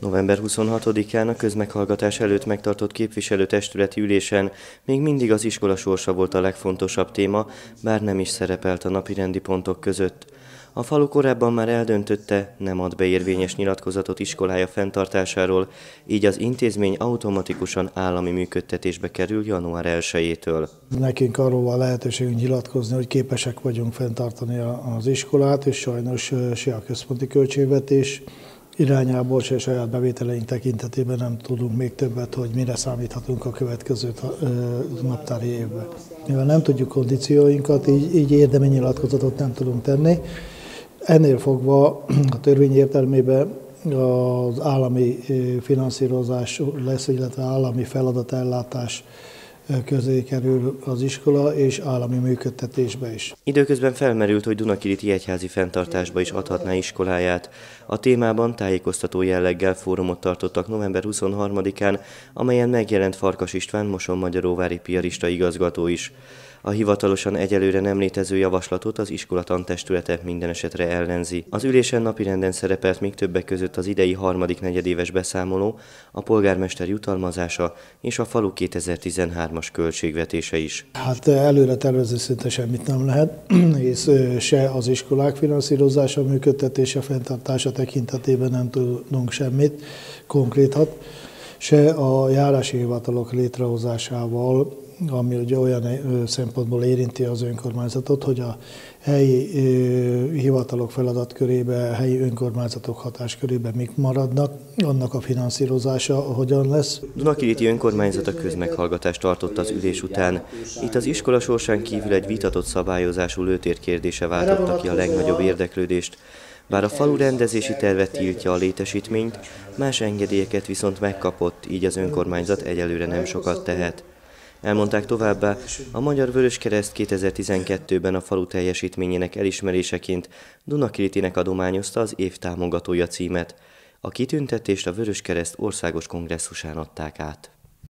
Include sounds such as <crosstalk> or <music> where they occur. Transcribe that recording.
November 26-án a közmeghallgatás előtt megtartott képviselőtestületi ülésen még mindig az iskola sorsa volt a legfontosabb téma, bár nem is szerepelt a napirendi pontok között. A falu korábban már eldöntötte, nem ad be nyilatkozatot iskolája fenntartásáról, így az intézmény automatikusan állami működtetésbe kerül január 1-től. Nekünk arról van lehetőségünk nyilatkozni, hogy képesek vagyunk fenntartani az iskolát, és sajnos se a központi költségvetés, irányából se saját bevételeink tekintetében nem tudunk még többet, hogy mire számíthatunk a következő naptári évben. Mivel nem tudjuk kondícióinkat, így, így érdemi nem tudunk tenni. Ennél fogva a törvény értelmében az állami finanszírozás lesz, illetve állami feladatellátás közé kerül az iskola és állami működtetésbe is. Időközben felmerült, hogy Dunakiriti egyházi fenntartásba is adhatná iskoláját. A témában tájékoztató jelleggel fórumot tartottak november 23-án, amelyen megjelent Farkas István Moson Magyaróvári piarista igazgató is. A hivatalosan egyelőre nem létező javaslatot az iskola tantestülete minden esetre ellenzi. Az ülésen napirenden szerepelt még többek között az idei harmadik negyedéves beszámoló, a polgármester jutalmazása és a falu 2013-as költségvetése is. Hát előre tervező szinte semmit nem lehet, <clears throat> és se az iskolák finanszírozása, működtetése, fenntartása tekintetében nem tudunk semmit konkrétat, se a járási hivatalok létrehozásával ami ugye olyan szempontból érinti az önkormányzatot, hogy a helyi hivatalok feladatkörébe, helyi önkormányzatok hatáskörébe mik maradnak, annak a finanszírozása hogyan lesz. Dunakiriti önkormányzat a közmeghallgatást tartott az ülés után. Itt az iskola sorsán kívül egy vitatott szabályozású lőtér kérdése váltotta ki a legnagyobb érdeklődést. Bár a falu rendezési terve tiltja a létesítményt, más engedélyeket viszont megkapott, így az önkormányzat egyelőre nem sokat tehet. Elmondták továbbá, a Magyar Vöröskereszt 2012-ben a falu teljesítményének elismeréseként Dunakiritinek adományozta az év támogatója címet. A kitüntetést a Vöröskereszt országos kongresszusán adták át.